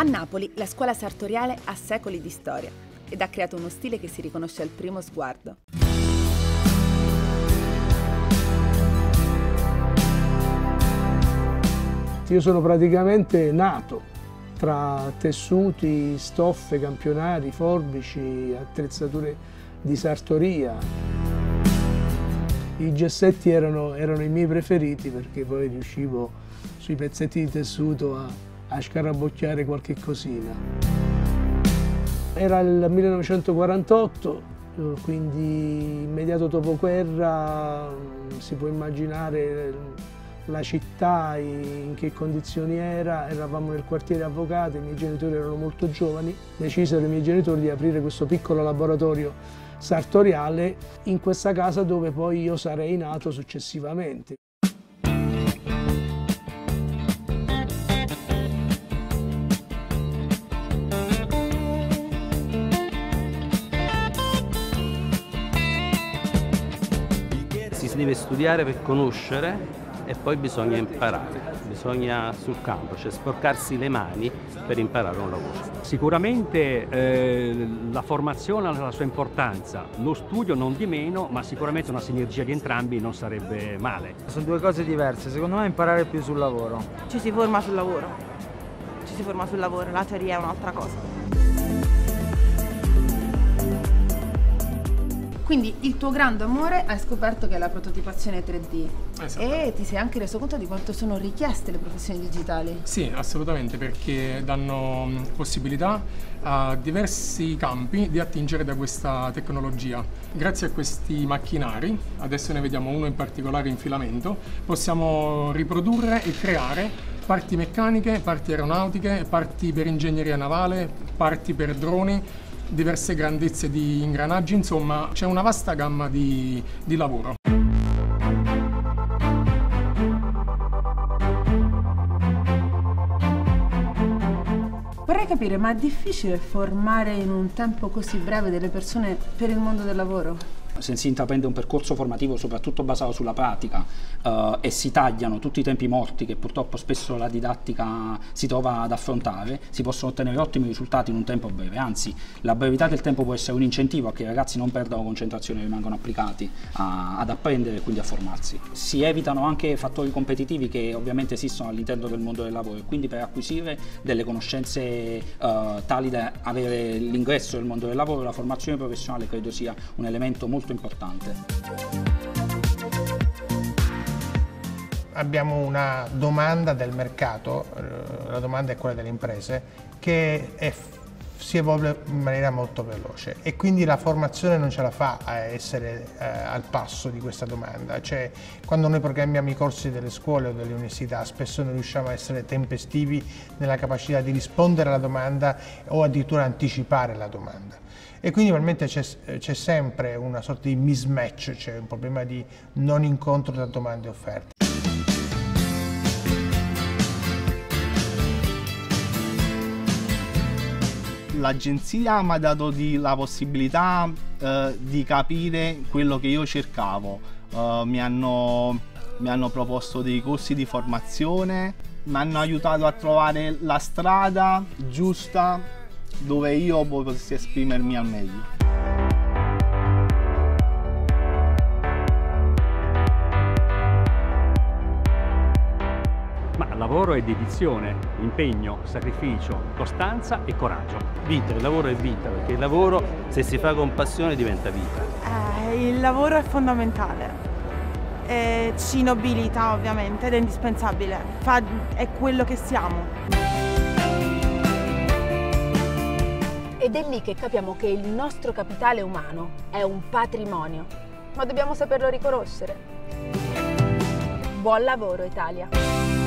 A Napoli la scuola sartoriale ha secoli di storia ed ha creato uno stile che si riconosce al primo sguardo. Io sono praticamente nato tra tessuti, stoffe, campionari, forbici, attrezzature di sartoria. I gessetti erano, erano i miei preferiti perché poi riuscivo sui pezzetti di tessuto a, a scarabocchiare qualche cosina. Era il 1948, quindi immediato dopoguerra si può immaginare la città, in che condizioni era, eravamo nel quartiere avvocati, i miei genitori erano molto giovani, decisero i miei genitori di aprire questo piccolo laboratorio sartoriale in questa casa dove poi io sarei nato successivamente. Deve studiare per conoscere e poi bisogna imparare, bisogna sul campo, cioè sporcarsi le mani per imparare un lavoro. Sicuramente eh, la formazione ha la sua importanza, lo studio non di meno, ma sicuramente una sinergia di entrambi non sarebbe male. Sono due cose diverse, secondo me imparare più sul lavoro. Ci si forma sul lavoro, ci si forma sul lavoro, la teoria è un'altra cosa. Quindi il tuo grande amore hai scoperto che è la prototipazione 3D e ti sei anche reso conto di quanto sono richieste le professioni digitali. Sì, assolutamente, perché danno mm, possibilità a diversi campi di attingere da questa tecnologia. Grazie a questi macchinari, adesso ne vediamo uno in particolare in filamento, possiamo riprodurre e creare parti meccaniche, parti aeronautiche, parti per ingegneria navale, parti per droni, diverse grandezze di ingranaggi, insomma c'è una vasta gamma di, di lavoro. Vorrei capire, ma è difficile formare in un tempo così breve delle persone per il mondo del lavoro? Se si intraprende un percorso formativo soprattutto basato sulla pratica eh, e si tagliano tutti i tempi morti che purtroppo spesso la didattica si trova ad affrontare, si possono ottenere ottimi risultati in un tempo breve, anzi la brevità del tempo può essere un incentivo a che i ragazzi non perdano concentrazione e rimangano applicati a, ad apprendere e quindi a formarsi. Si evitano anche fattori competitivi che ovviamente esistono all'interno del mondo del lavoro e quindi per acquisire delle conoscenze eh, tali da avere l'ingresso nel mondo del lavoro la formazione professionale credo sia un elemento molto molto importante. Abbiamo una domanda del mercato, eh, la domanda è quella delle imprese, che è si evolve in maniera molto veloce e quindi la formazione non ce la fa a essere eh, al passo di questa domanda, cioè quando noi programmiamo i corsi delle scuole o delle università spesso non riusciamo a essere tempestivi nella capacità di rispondere alla domanda o addirittura anticipare la domanda e quindi probabilmente c'è sempre una sorta di mismatch, cioè un problema di non incontro tra domande e offerte. L'agenzia mi ha dato la possibilità eh, di capire quello che io cercavo. Uh, mi, hanno, mi hanno proposto dei corsi di formazione, mi hanno aiutato a trovare la strada giusta dove io potessi esprimermi al meglio. Lavoro è dedizione, impegno, sacrificio, costanza e coraggio. Vita, il lavoro è vita, perché il lavoro se si fa con passione diventa vita. Eh, il lavoro è fondamentale. Eh, ci nobilita ovviamente ed è indispensabile, Fa, è quello che siamo. Ed è lì che capiamo che il nostro capitale umano è un patrimonio, ma dobbiamo saperlo riconoscere. Buon lavoro Italia!